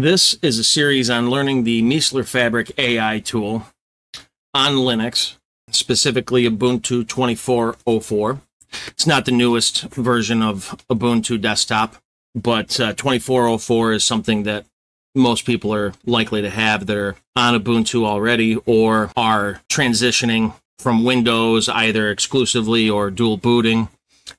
This is a series on learning the Miessler Fabric AI tool on Linux, specifically Ubuntu 24.04. It's not the newest version of Ubuntu desktop, but uh, 24.04 is something that most people are likely to have that are on Ubuntu already or are transitioning from Windows either exclusively or dual booting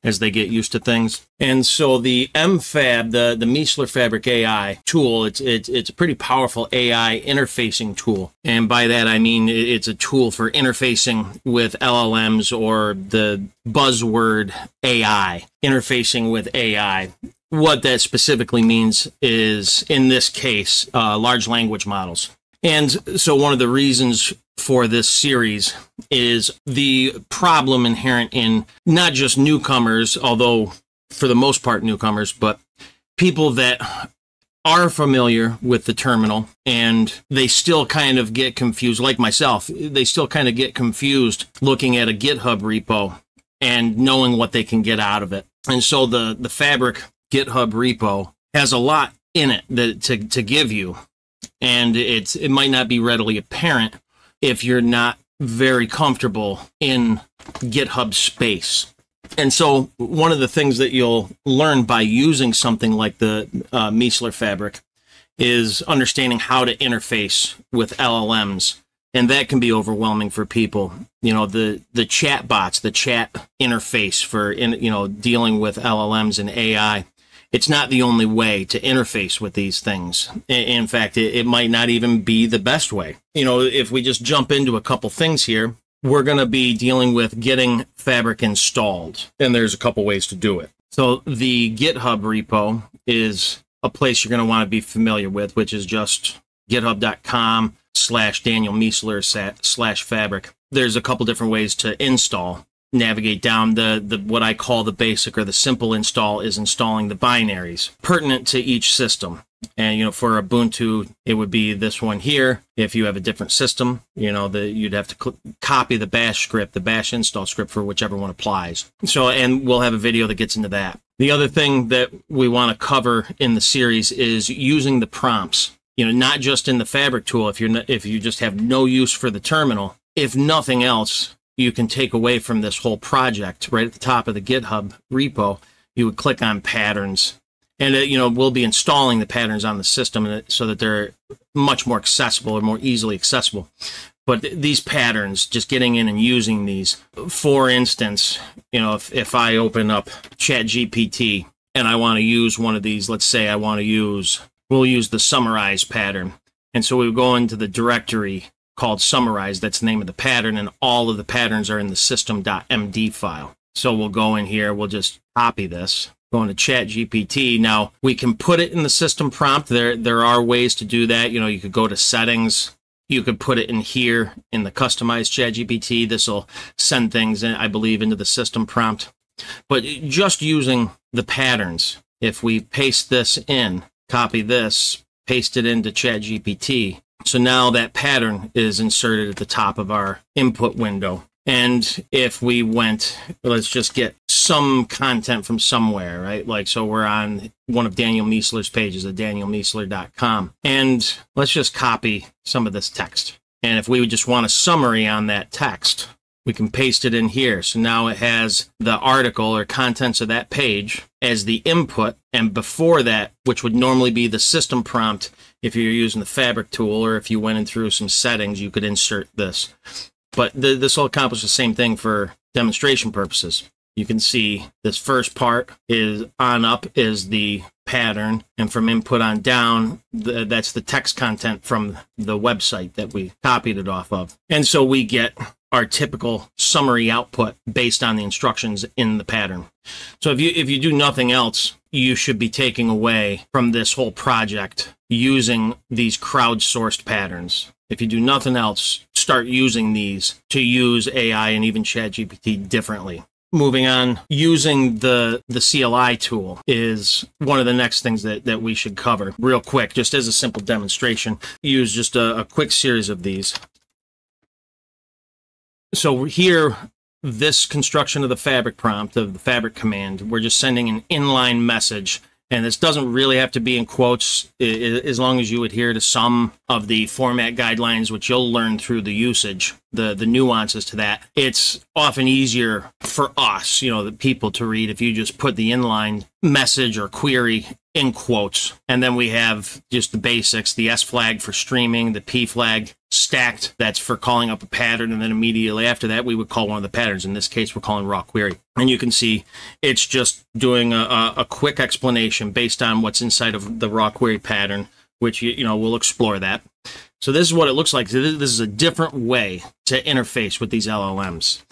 as they get used to things. And so the MFab, the, the Miessler Fabric AI tool, it's, it's, it's a pretty powerful AI interfacing tool. And by that, I mean it's a tool for interfacing with LLMs or the buzzword AI, interfacing with AI. What that specifically means is, in this case, uh, large language models. And so, one of the reasons for this series is the problem inherent in not just newcomers, although for the most part newcomers, but people that are familiar with the terminal and they still kind of get confused, like myself, they still kind of get confused looking at a GitHub repo and knowing what they can get out of it. And so the, the Fabric GitHub repo has a lot in it that, to, to give you. And it's it might not be readily apparent if you're not very comfortable in GitHub space. And so, one of the things that you'll learn by using something like the uh, fabric is understanding how to interface with LLMs. And that can be overwhelming for people. You know, the, the chat bots, the chat interface for, in, you know, dealing with LLMs and AI it's not the only way to interface with these things. In fact, it, it might not even be the best way. You know, if we just jump into a couple things here, we're going to be dealing with getting Fabric installed, and there's a couple ways to do it. So the GitHub repo is a place you're going to want to be familiar with, which is just github.com slash Daniel Miessler slash Fabric. There's a couple different ways to install navigate down the, the what I call the basic or the simple install is installing the binaries pertinent to each system. And you know, for Ubuntu, it would be this one here. If you have a different system, you know, the, you'd have to copy the bash script, the bash install script for whichever one applies. So, and we'll have a video that gets into that. The other thing that we want to cover in the series is using the prompts. You know, not just in the Fabric tool. If you're not, if you just have no use for the terminal, if nothing else, you can take away from this whole project right at the top of the GitHub repo. You would click on patterns, and it, you know we'll be installing the patterns on the system so that they're much more accessible or more easily accessible. But these patterns, just getting in and using these. For instance, you know, if, if I open up ChatGPT and I want to use one of these, let's say I want to use, we'll use the summarize pattern. And so we go into the directory called summarize. That's the name of the pattern, and all of the patterns are in the system.md file. So we'll go in here, we'll just copy this, go into chat GPT. Now we can put it in the system prompt. There there are ways to do that. You know, you could go to settings. You could put it in here in the customized chat GPT. This will send things, in, I believe, into the system prompt. But just using the patterns, if we paste this in, copy this, paste it into chat GPT, so now that pattern is inserted at the top of our input window. And if we went, let's just get some content from somewhere, right? Like, so we're on one of Daniel Miessler's pages at danielmiessler.com. And let's just copy some of this text. And if we would just want a summary on that text, we can paste it in here. So now it has the article or contents of that page as the input. And before that, which would normally be the system prompt, if you're using the fabric tool or if you went in through some settings, you could insert this. But the, this will accomplish the same thing for demonstration purposes. You can see this first part is on up is the pattern, and from input on down, the, that's the text content from the website that we copied it off of. And so we get our typical summary output based on the instructions in the pattern. So if you if you do nothing else, you should be taking away from this whole project using these crowdsourced patterns. If you do nothing else, start using these to use AI and even ChatGPT differently. Moving on, using the the CLI tool is one of the next things that, that we should cover real quick, just as a simple demonstration. Use just a, a quick series of these so here, this construction of the fabric prompt of the fabric command, we're just sending an inline message And this doesn't really have to be in quotes as long as you adhere to some of the format guidelines, which you'll learn through the usage, the, the nuances to that. It's often easier for us, you know, the people to read if you just put the inline message or query in quotes. And then we have just the basics, the S flag for streaming, the P flag stacked, that's for calling up a pattern. And then immediately after that, we would call one of the patterns. In this case, we're calling raw query. And you can see it's just doing a, a quick explanation based on what's inside of the raw query pattern, which, you know, we'll explore that. So this is what it looks like. This is a different way to interface with these LLMs.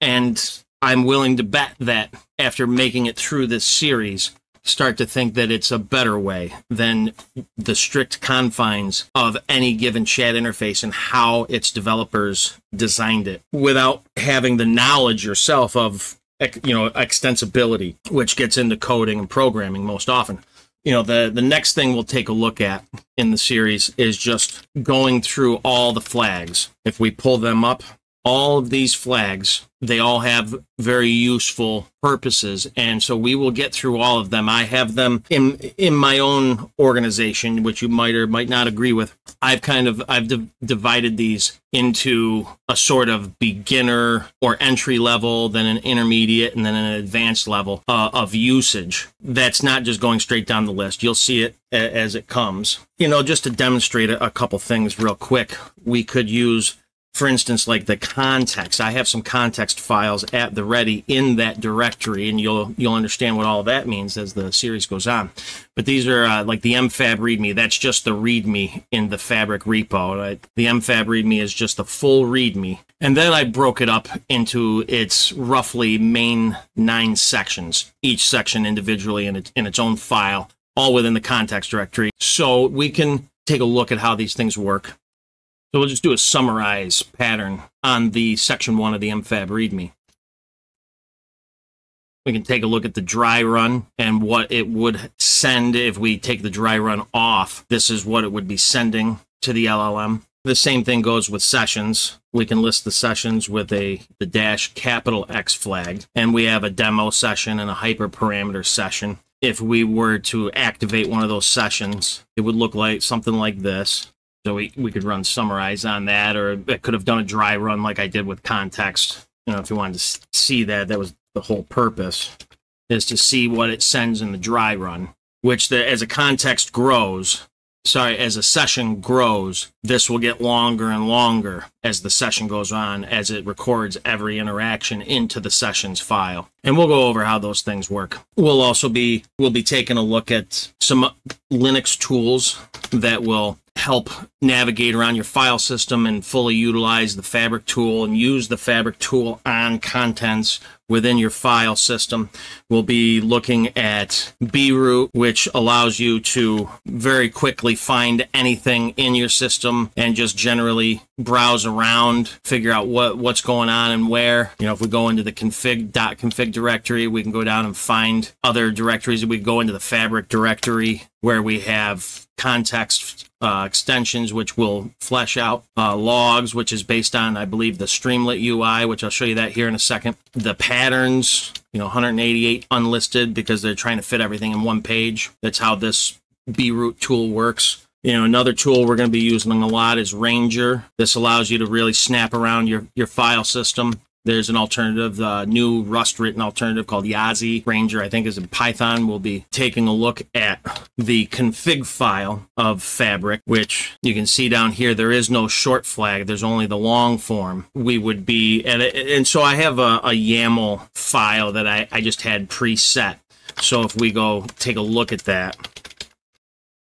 And I'm willing to bet that after making it through this series, start to think that it's a better way than the strict confines of any given chat interface and how its developers designed it without having the knowledge yourself of you know extensibility which gets into coding and programming most often. You know the the next thing we'll take a look at in the series is just going through all the flags. If we pull them up all of these flags they all have very useful purposes. And so we will get through all of them. I have them in in my own organization which you might or might not agree with. I've kind of i've di- divided these into a sort of beginner or entry level then an intermediate and then an advanced level uh, of usage. That's not just going straight down the list. You'll see it as it comes. You know just to demonstrate a, a couple things real quick we could use for instance, like the context, I have some context files at the ready in that directory, and you'll you'll understand what all that means as the series goes on. But these are uh, like the MFab README. That's just the README in the Fabric repo. Right? The MFab README is just the full README, and then I broke it up into its roughly main nine sections, each section individually in, it, in its own file, all within the context directory. So we can take a look at how these things work. So we'll just do a summarize pattern on the section one of the MFab README. We can take a look at the dry run and what it would send if we take the dry run off. This is what it would be sending to the LLM. The same thing goes with sessions. We can list the sessions with a the dash capital X flag, and we have a demo session and a hyperparameter session. If we were to activate one of those sessions, it would look like something like this. So we, we could run summarize on that, or I could have done a dry run like I did with context. You know, if you wanted to see that, that was the whole purpose, is to see what it sends in the dry run, which the, as a context grows, sorry, as a session grows, this will get longer and longer as the session goes on, as it records every interaction into the sessions file. And we'll go over how those things work. We'll also be, we'll be taking a look at some Linux tools that will help navigate around your file system and fully utilize the Fabric tool and use the Fabric tool on contents within your file system. We'll be looking at broot, which allows you to very quickly find anything in your system and just generally browse around, figure out what, what's going on and where. You know, if we go into the config.config .config directory, we can go down and find other directories. We go into the Fabric directory where we have context uh, extensions, which will flesh out uh, logs, which is based on, I believe, the Streamlit UI, which I'll show you that here in a second. The patterns, you know, 188 unlisted because they're trying to fit everything in one page. That's how this broot tool works. You know, another tool we're going to be using a lot is Ranger. This allows you to really snap around your, your file system there's an alternative, uh, new Rust written alternative called Yazi Ranger, I think is in Python. We'll be taking a look at the config file of Fabric, which you can see down here. There is no short flag. There's only the long form. We would be, and, and so I have a, a YAML file that I, I just had preset. So if we go take a look at that,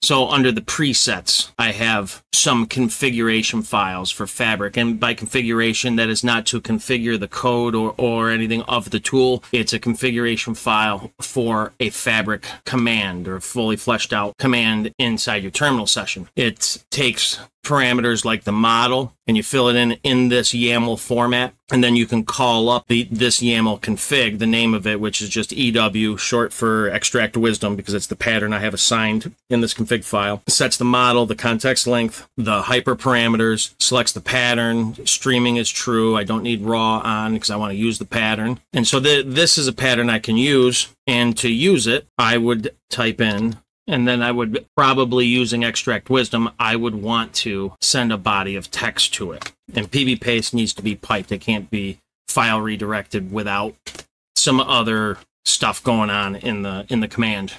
so under the presets, I have some configuration files for Fabric. And by configuration, that is not to configure the code or, or anything of the tool. It's a configuration file for a Fabric command or a fully fleshed out command inside your terminal session. It takes parameters like the model and you fill it in in this YAML format. And then you can call up the this YAML config, the name of it, which is just EW, short for extract wisdom, because it's the pattern I have assigned in this config file. It sets the model, the context length, the hyperparameters, selects the pattern. Streaming is true. I don't need raw on because I want to use the pattern. And so the, this is a pattern I can use. And to use it, I would type in and then I would probably using extract wisdom, I would want to send a body of text to it. And PB paste needs to be piped. It can't be file redirected without some other stuff going on in the in the command.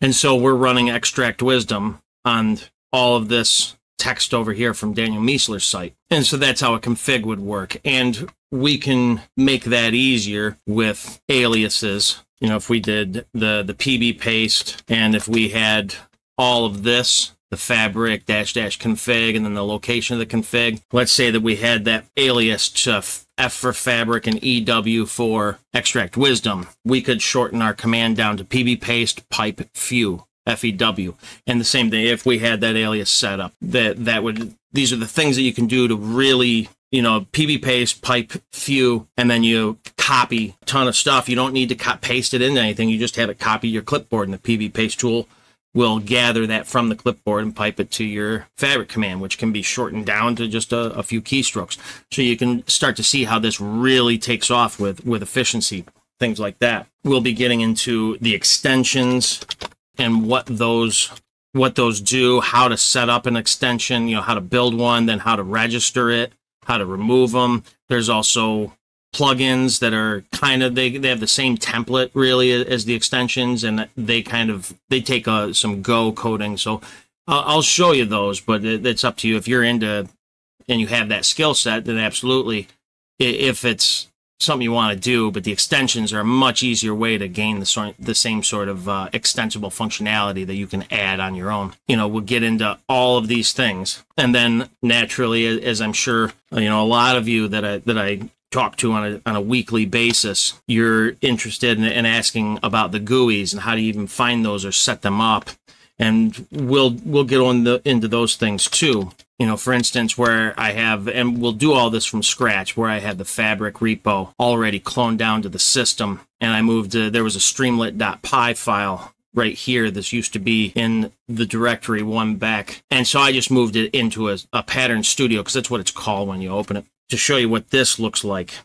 And so we're running extract wisdom on all of this text over here from Daniel Miessler's site. And so that's how a config would work. And we can make that easier with aliases. You know, if we did the, the PB paste and if we had all of this, the fabric dash dash config and then the location of the config. Let's say that we had that alias to F for fabric and EW for extract wisdom. We could shorten our command down to PB paste pipe few. FEW. And the same thing, if we had that alias set up, that that would these are the things that you can do to really you know, PB paste, pipe few, and then you copy a ton of stuff. You don't need to co- paste it into anything. You just have it copy your clipboard, and the PB paste tool will gather that from the clipboard and pipe it to your fabric command, which can be shortened down to just a, a few keystrokes. So you can start to see how this really takes off with with efficiency, things like that. We'll be getting into the extensions and what those what those do, how to set up an extension, you know, how to build one, then how to register it, how to remove them. There's also plugins that are kind of they, they have the same template really as the extensions and they kind of they take uh, some go coding so I'll, show you those but it, it's up to you if you're into and you have that skill set then absolutely if it's something you want to do, but the extensions are a much easier way to gain the sort, the same sort of uh, extensible functionality that you can add on your own. You know, we'll get into all of these things, and then naturally, as I'm sure you know, a lot of you that I that I talk to on a on a weekly basis, you're interested in, in asking about the GUIs and how do you even find those or set them up, and we'll we'll get on the into those things too you know, for instance, where I have, and we'll do all this from scratch, where I had the fabric repo already cloned down to the system, and I moved, to, there was a streamlit.py file right here. This used to be in the directory one back. And so I just moved it into a, a pattern studio because that's what it's called when you open it to show you what this looks like.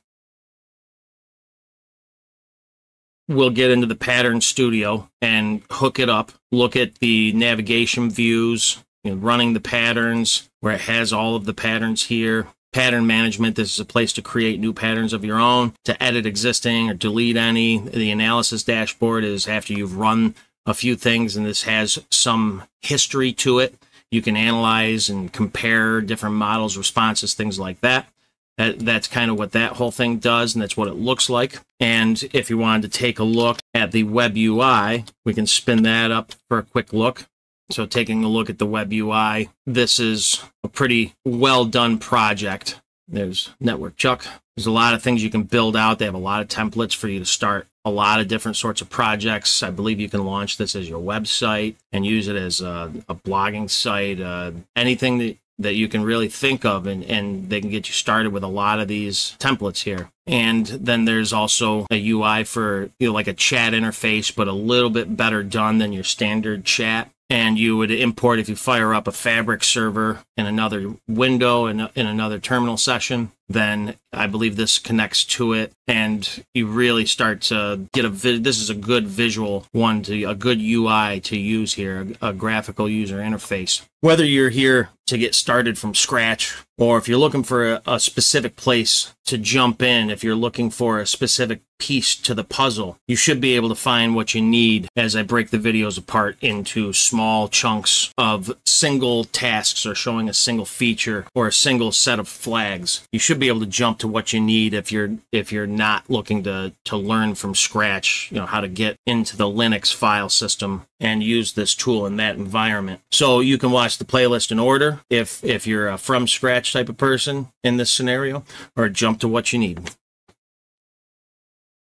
We'll get into the pattern studio and hook it up, look at the navigation views, you know, running the patterns where it has all of the patterns here. Pattern management, this is a place to create new patterns of your own, to edit existing or delete any. The analysis dashboard is after you've run a few things and this has some history to it. You can analyze and compare different models, responses, things like that. That, that's kind of what that whole thing does, and that's what it looks like. And if you wanted to take a look at the web UI, we can spin that up for a quick look. So taking a look at the web UI, this is a pretty well done project. There's Network Chuck. There's a lot of things you can build out. They have a lot of templates for you to start a lot of different sorts of projects. I believe you can launch this as your website and use it as a, a blogging site, uh, anything that, that you can really think of, and, and they can get you started with a lot of these templates here. And then there's also a UI for you know like a chat interface, but a little bit better done than your standard chat and you would import if you fire up a fabric server in another window in, in another terminal session then i believe this connects to it and you really start to get a this is a good visual one to a good ui to use here a, a graphical user interface whether you're here to get started from scratch or if you're looking for a, a specific place to jump in if you're looking for a specific piece to the puzzle, you should be able to find what you need as I break the videos apart into small chunks of single tasks or showing a single feature or a single set of flags. You should be able to jump to what you need if you're if you're not looking to to learn from scratch, you know, how to get into the Linux file system and use this tool in that environment. So you can watch the playlist in order if if you're a from scratch type of person in this scenario or jump to what you need.